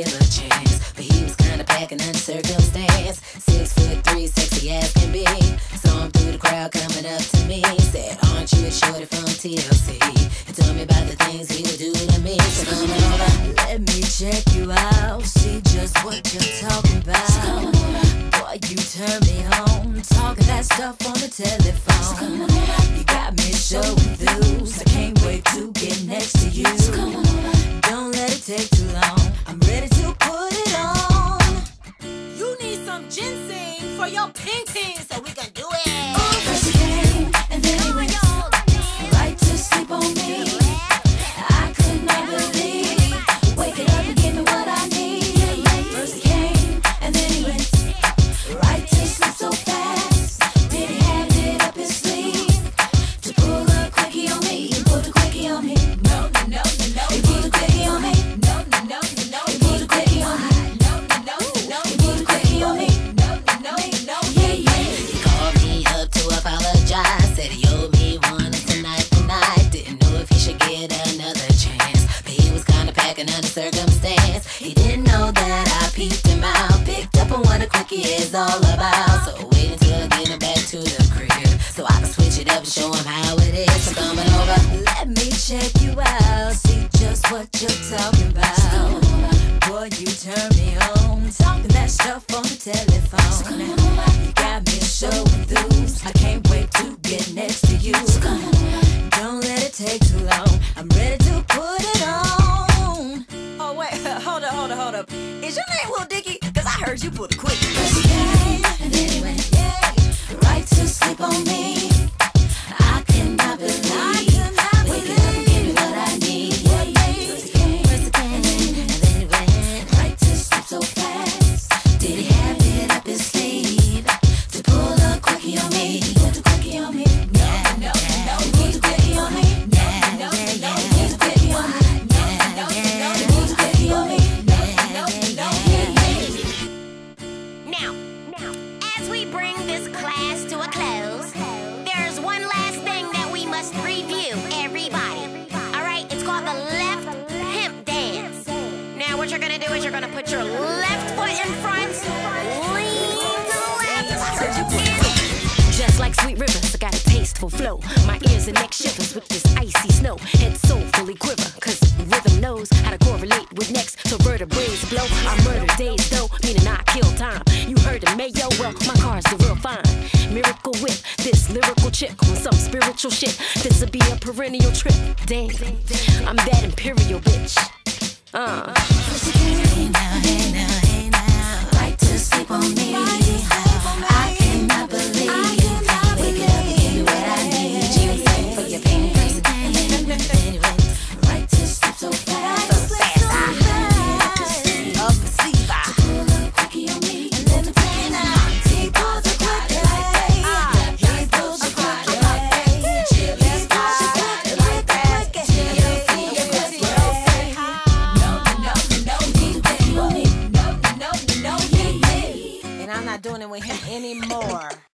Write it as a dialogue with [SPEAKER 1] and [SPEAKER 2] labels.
[SPEAKER 1] chance. But he was kinda packing under circumstance. Six foot three, sexy as can be. Saw him through the crowd coming up to me. Said, Aren't you a shorty from TLC? And told me about the things he would do to me. So come over.
[SPEAKER 2] Let me check you out, see just what you're talking about. Boy, you turn me on, talking that stuff on the telephone. You got me so enthused, I can't wait to get next to you. So come over. Don't let it take too long,
[SPEAKER 3] for your painting
[SPEAKER 1] is all about. So wait until I get him back to the crib. So I can switch it up and show him how it is. So coming over.
[SPEAKER 2] Let me check you out, see just what you're talking about. Boy, you turn me on, talking that stuff on the telephone. You got me so enthused, I can't wait to get next to you. Don't let it take too long, I'm ready to put it on.
[SPEAKER 3] Oh wait, hold up, hold up, hold up. Is your name Lil Dicky? Cause I heard you put a
[SPEAKER 4] you're gonna do is you're gonna put your
[SPEAKER 5] flow. My ears and neck shivers with this icy snow. Head soulfully quiver, cause rhythm knows how to correlate with next. So vertebrae blow. I murder days though, meaning I kill time. You heard of Mayo? Well, my car's the real fine. Miracle whip, this lyrical chick on some spiritual shit. This'll be a perennial trip. Damn, I'm that imperial bitch. Uh.
[SPEAKER 2] Hey now, hey now, hey now. Right to sleep on me.